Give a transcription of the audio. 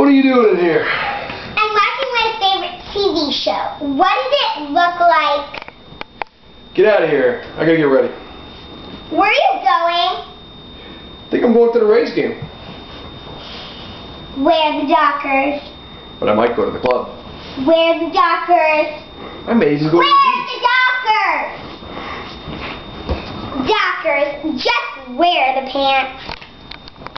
What are you doing in here? I'm watching my favorite TV show. What does it look like? Get out of here. I gotta get ready. Where are you going? I think I'm going to the Rays game. Wear the Dockers? But I might go to the club. Wear the Dockers? I may just go to the the Dockers? Dockers, just wear the pants.